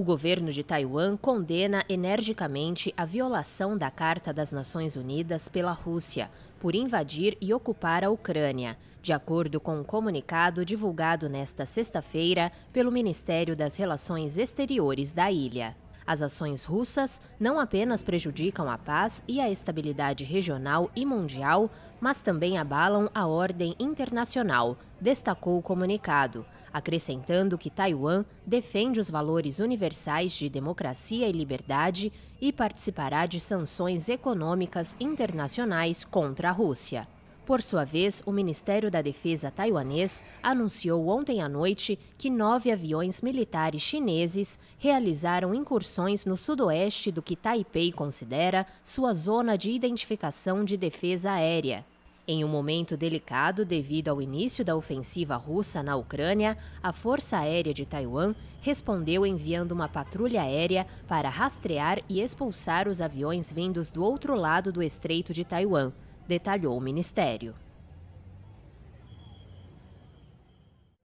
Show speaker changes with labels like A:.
A: O governo de Taiwan condena energicamente a violação da Carta das Nações Unidas pela Rússia por invadir e ocupar a Ucrânia, de acordo com um comunicado divulgado nesta sexta-feira pelo Ministério das Relações Exteriores da ilha. As ações russas não apenas prejudicam a paz e a estabilidade regional e mundial, mas também abalam a ordem internacional, destacou o comunicado acrescentando que Taiwan defende os valores universais de democracia e liberdade e participará de sanções econômicas internacionais contra a Rússia. Por sua vez, o Ministério da Defesa taiwanês anunciou ontem à noite que nove aviões militares chineses realizaram incursões no sudoeste do que Taipei considera sua zona de identificação de defesa aérea. Em um momento delicado devido ao início da ofensiva russa na Ucrânia, a Força Aérea de Taiwan respondeu enviando uma patrulha aérea para rastrear e expulsar os aviões vindos do outro lado do Estreito de Taiwan, detalhou o ministério.